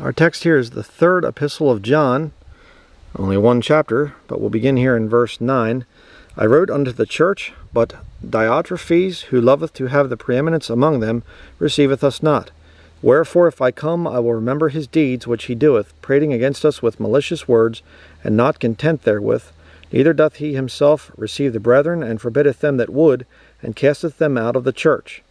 Our text here is the third epistle of John, only one chapter, but we'll begin here in verse 9. I wrote unto the church, but Diotrephes, who loveth to have the preeminence among them, receiveth us not. Wherefore, if I come, I will remember his deeds which he doeth, prating against us with malicious words, and not content therewith. Neither doth he himself receive the brethren, and forbiddeth them that would, and casteth them out of the church.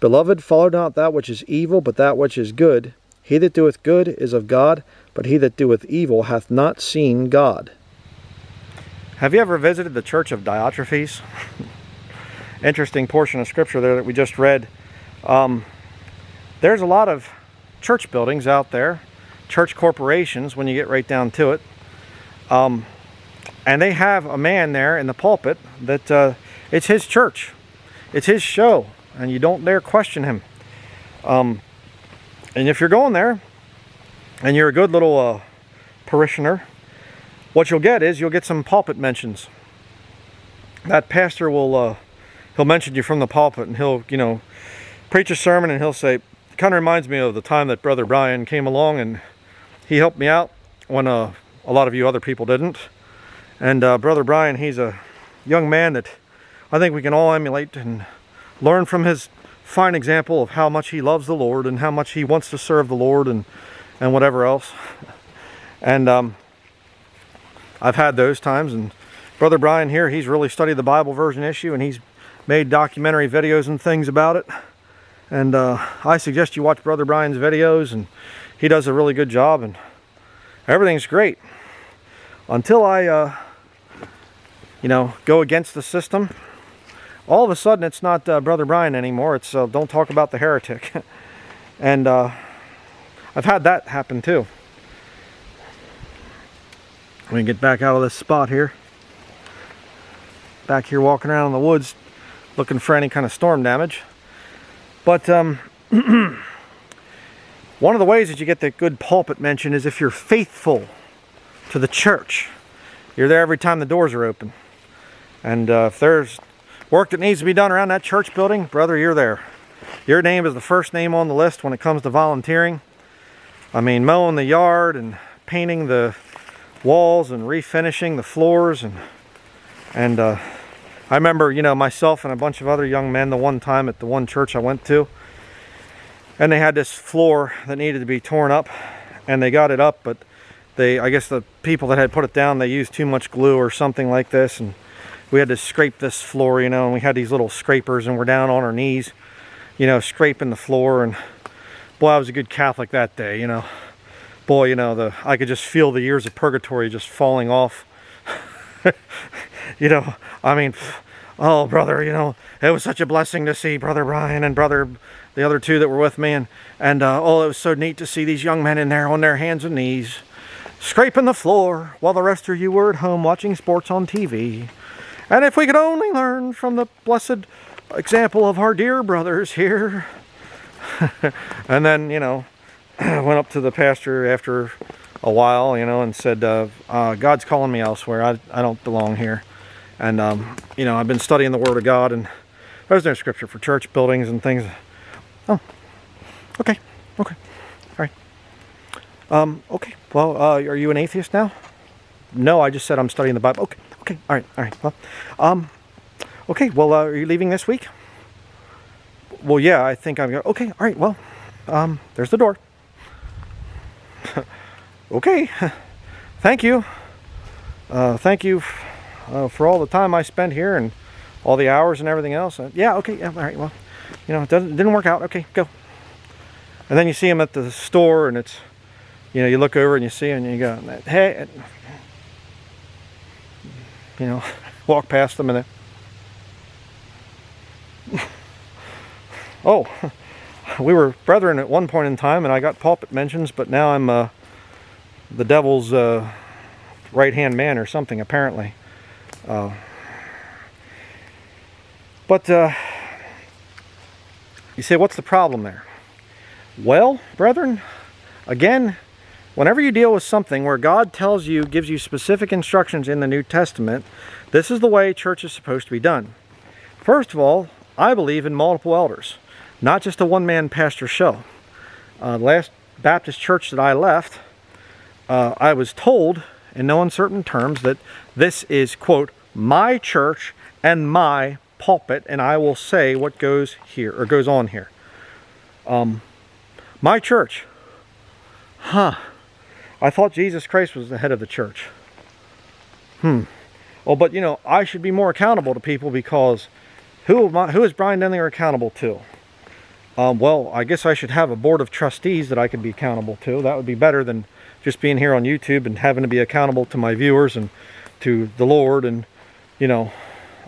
Beloved, follow not that which is evil, but that which is good. He that doeth good is of God, but he that doeth evil hath not seen God. Have you ever visited the church of Diotrephes? Interesting portion of scripture there that we just read. Um, there's a lot of church buildings out there, church corporations when you get right down to it. Um, and they have a man there in the pulpit that uh, it's his church, it's his show, and you don't dare question him. Um, and if you're going there and you're a good little uh, parishioner, what you'll get is you'll get some pulpit mentions. That pastor will uh, he'll mention you from the pulpit and he'll you know preach a sermon and he'll say kind of reminds me of the time that brother Brian came along and he helped me out when uh, a lot of you other people didn't. And uh, brother Brian, he's a young man that I think we can all emulate and learn from his fine example of how much he loves the Lord and how much he wants to serve the Lord and and whatever else. And um, I've had those times. And Brother Brian here, he's really studied the Bible version issue and he's made documentary videos and things about it. And uh, I suggest you watch Brother Brian's videos and he does a really good job and everything's great. Until I, uh, you know, go against the system all of a sudden it's not uh, Brother Brian anymore. It's uh, don't talk about the heretic. and uh, I've had that happen too. Let me get back out of this spot here. Back here walking around in the woods looking for any kind of storm damage. But um, one of the ways that you get that good pulpit mention is if you're faithful to the church. You're there every time the doors are open. And uh, if there's work that needs to be done around that church building, brother, you're there. Your name is the first name on the list when it comes to volunteering. I mean, mowing the yard and painting the walls and refinishing the floors and and uh, I remember, you know, myself and a bunch of other young men the one time at the one church I went to, and they had this floor that needed to be torn up, and they got it up, but they, I guess the people that had put it down, they used too much glue or something like this, and we had to scrape this floor, you know, and we had these little scrapers and we're down on our knees, you know, scraping the floor. And boy, I was a good Catholic that day, you know. Boy, you know, the I could just feel the years of purgatory just falling off. you know, I mean, oh, brother, you know, it was such a blessing to see Brother Brian and Brother, the other two that were with me. And, and uh, oh, it was so neat to see these young men in there on their hands and knees, scraping the floor while the rest of you were at home watching sports on TV. And if we could only learn from the blessed example of our dear brothers here. and then, you know, went up to the pastor after a while, you know, and said, uh, uh, God's calling me elsewhere. I, I don't belong here. And, um, you know, I've been studying the Word of God, and there's no scripture for church buildings and things. Oh, okay, okay, all right. Um, okay, well, uh, are you an atheist now? No, I just said I'm studying the Bible. Okay, Okay, all right, all right. Well, um, okay, well, uh, are you leaving this week? Well, yeah, I think I'm going Okay, all right, well, um, there's the door. okay, thank you. Uh, thank you uh, for all the time I spent here and all the hours and everything else. Uh, yeah, okay, yeah, all right, well, you know, it doesn't, didn't work out. Okay, go. And then you see him at the store and it's, you know, you look over and you see him and you go, hey, you know, walk past them and then, oh, we were brethren at one point in time and I got pulpit mentions, but now I'm uh, the devil's uh, right-hand man or something, apparently. Uh, but uh, you say, what's the problem there? Well, brethren, again, Whenever you deal with something where God tells you, gives you specific instructions in the New Testament, this is the way church is supposed to be done. First of all, I believe in multiple elders, not just a one-man pastor show. Uh, last Baptist church that I left, uh, I was told in no uncertain terms that this is, quote, my church and my pulpit, and I will say what goes here or goes on here. Um, my church. Huh. I thought Jesus Christ was the head of the church. Hmm. Well, but you know, I should be more accountable to people because who am I, who is Brian Denlinger accountable to? Um, well, I guess I should have a board of trustees that I could be accountable to. That would be better than just being here on YouTube and having to be accountable to my viewers and to the Lord. And, you know,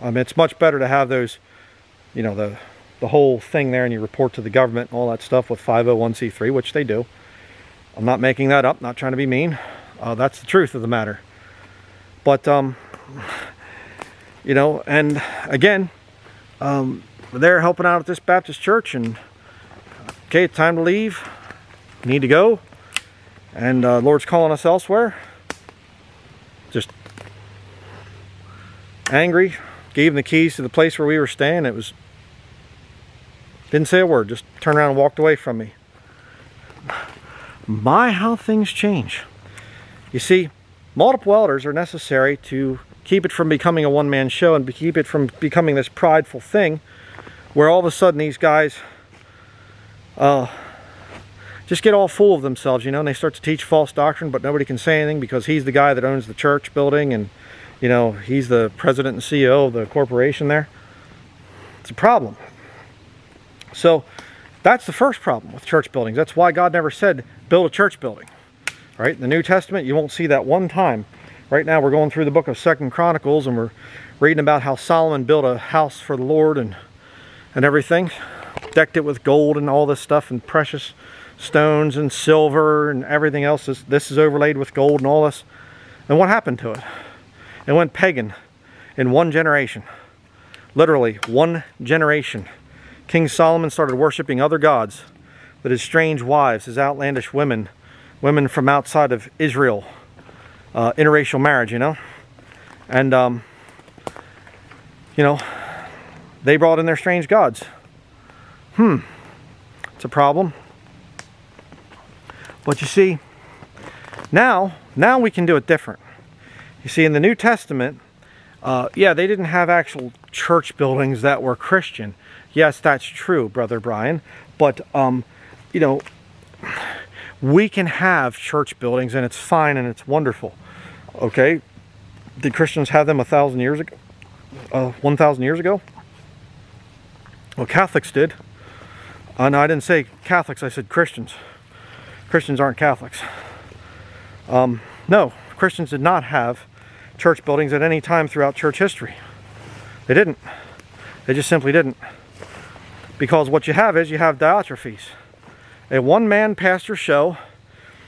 um, it's much better to have those, you know, the, the whole thing there and you report to the government and all that stuff with 501c3, which they do. I'm not making that up, not trying to be mean. Uh, that's the truth of the matter. But, um, you know, and again, um, they're helping out at this Baptist church and okay, it's time to leave. Need to go. And uh, Lord's calling us elsewhere. Just angry. Gave him the keys to the place where we were staying. It was didn't say a word, just turned around and walked away from me. My, how things change. You see, multiple elders are necessary to keep it from becoming a one-man show and keep it from becoming this prideful thing where all of a sudden these guys uh, just get all full of themselves, you know, and they start to teach false doctrine, but nobody can say anything because he's the guy that owns the church building and, you know, he's the president and CEO of the corporation there. It's a problem. So that's the first problem with church buildings. That's why God never said build a church building. Right? In the New Testament, you won't see that one time. Right now we're going through the book of Second Chronicles and we're reading about how Solomon built a house for the Lord and and everything. Decked it with gold and all this stuff and precious stones and silver and everything else. This, this is overlaid with gold and all this. And what happened to it? It went pagan in one generation. Literally, one generation. King Solomon started worshiping other gods, but his strange wives, his outlandish women, women from outside of Israel, uh, interracial marriage, you know? And, um, you know, they brought in their strange gods. Hmm, it's a problem. But you see, now, now we can do it different. You see, in the New Testament, uh, yeah, they didn't have actual church buildings that were Christian. Yes, that's true, Brother Brian. But, um, you know, we can have church buildings and it's fine and it's wonderful. Okay? Did Christians have them a thousand years ago? Uh, 1,000 years ago? Well, Catholics did. No, I didn't say Catholics, I said Christians. Christians aren't Catholics. Um, no, Christians did not have church buildings at any time throughout church history. They didn't. They just simply didn't. Because what you have is you have Diotrephes, a one-man pastor show,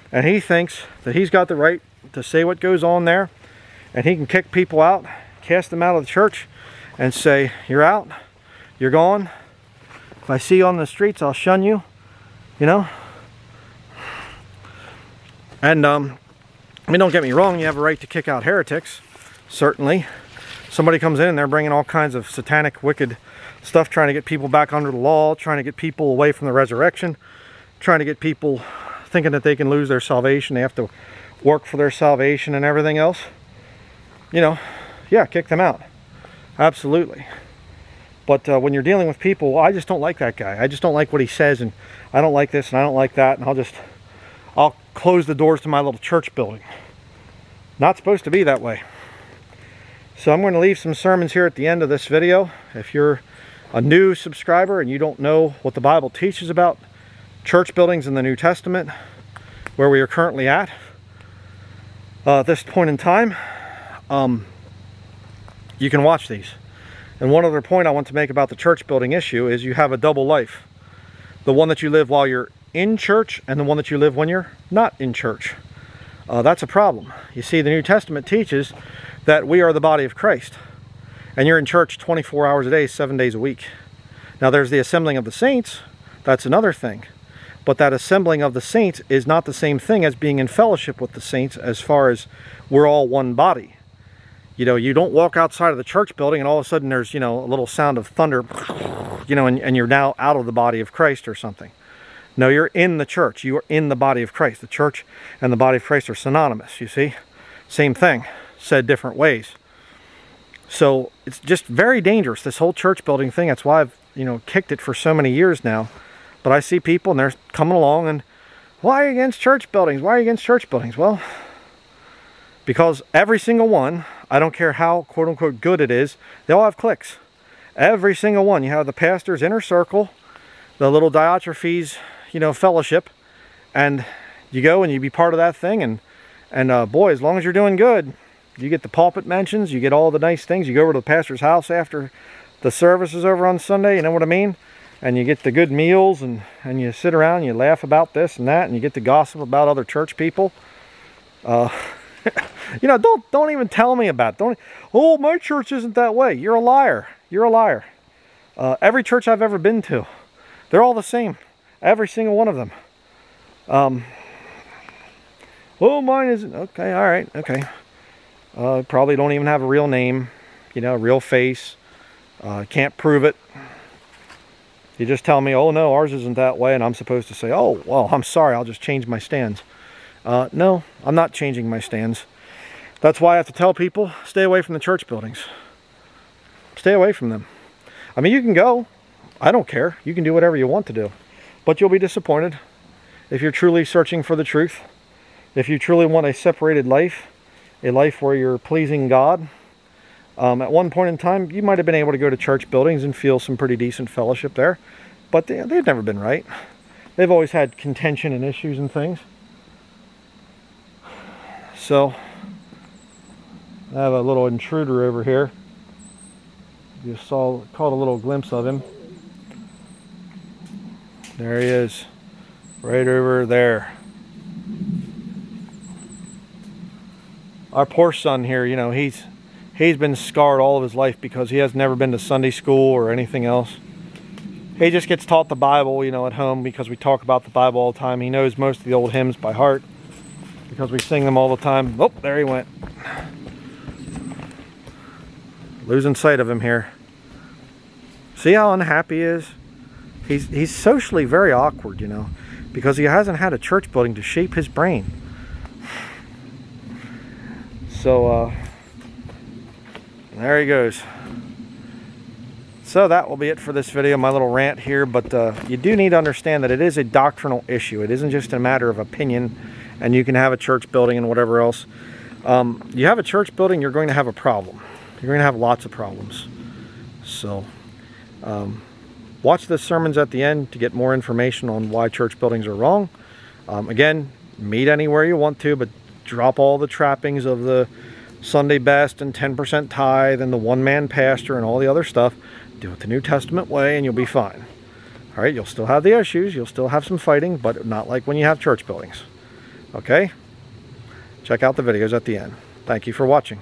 and he thinks that he's got the right to say what goes on there, and he can kick people out, cast them out of the church, and say, you're out, you're gone. If I see you on the streets, I'll shun you, you know? And, um, I mean, don't get me wrong, you have a right to kick out heretics, certainly. Somebody comes in and they're bringing all kinds of satanic, wicked stuff trying to get people back under the law, trying to get people away from the resurrection, trying to get people thinking that they can lose their salvation, they have to work for their salvation and everything else. You know, yeah, kick them out. Absolutely. But uh, when you're dealing with people, well, I just don't like that guy. I just don't like what he says, and I don't like this, and I don't like that, and I'll just, I'll close the doors to my little church building. Not supposed to be that way. So I'm going to leave some sermons here at the end of this video. If you're a new subscriber and you don't know what the Bible teaches about church buildings in the New Testament, where we are currently at uh, this point in time, um, you can watch these. And one other point I want to make about the church building issue is you have a double life. The one that you live while you're in church and the one that you live when you're not in church. Uh, that's a problem. You see, the New Testament teaches that we are the body of Christ and you're in church 24 hours a day, seven days a week. Now there's the assembling of the saints, that's another thing. But that assembling of the saints is not the same thing as being in fellowship with the saints as far as we're all one body. You know, you don't walk outside of the church building and all of a sudden there's, you know, a little sound of thunder, you know, and, and you're now out of the body of Christ or something. No, you're in the church. You are in the body of Christ. The church and the body of Christ are synonymous, you see? Same thing, said different ways. So it's just very dangerous, this whole church building thing. That's why I've, you know, kicked it for so many years now. But I see people and they're coming along and, why are you against church buildings? Why are you against church buildings? Well, because every single one, I don't care how quote unquote good it is, they all have cliques. Every single one. You have the pastor's inner circle, the little Diotrephes, you know, fellowship, and you go and you be part of that thing. And, and uh, boy, as long as you're doing good, you get the pulpit mentions, you get all the nice things. You go over to the pastor's house after the service is over on Sunday, you know what I mean? And you get the good meals and, and you sit around and you laugh about this and that and you get to gossip about other church people. Uh, you know, don't don't even tell me about it. Don't. Oh, my church isn't that way. You're a liar. You're a liar. Uh, every church I've ever been to, they're all the same. Every single one of them. Um, oh, mine isn't. Okay, all right, okay. Uh, probably don't even have a real name, you know, real face. Uh, can't prove it. You just tell me, oh no, ours isn't that way, and I'm supposed to say, oh, well, I'm sorry, I'll just change my stands. Uh, no, I'm not changing my stands. That's why I have to tell people, stay away from the church buildings. Stay away from them. I mean, you can go. I don't care. You can do whatever you want to do. But you'll be disappointed if you're truly searching for the truth. If you truly want a separated life, a life where you're pleasing God. Um, at one point in time, you might have been able to go to church buildings and feel some pretty decent fellowship there. But they, they've never been right. They've always had contention and issues and things. So, I have a little intruder over here. You saw, caught a little glimpse of him. There he is, right over there. Our poor son here, you know, he's he's been scarred all of his life because he has never been to Sunday school or anything else. He just gets taught the Bible, you know, at home because we talk about the Bible all the time. He knows most of the old hymns by heart because we sing them all the time. Oh, there he went. Losing sight of him here. See how unhappy he is? He's, he's socially very awkward, you know, because he hasn't had a church building to shape his brain. So, uh, there he goes. So that will be it for this video, my little rant here, but uh, you do need to understand that it is a doctrinal issue. It isn't just a matter of opinion and you can have a church building and whatever else. Um, you have a church building, you're going to have a problem. You're going to have lots of problems. So, um, watch the sermons at the end to get more information on why church buildings are wrong. Um, again, meet anywhere you want to, but drop all the trappings of the Sunday best and 10% tithe and the one-man pastor and all the other stuff. Do it the New Testament way and you'll be fine. All right, you'll still have the issues. You'll still have some fighting, but not like when you have church buildings. Okay? Check out the videos at the end. Thank you for watching.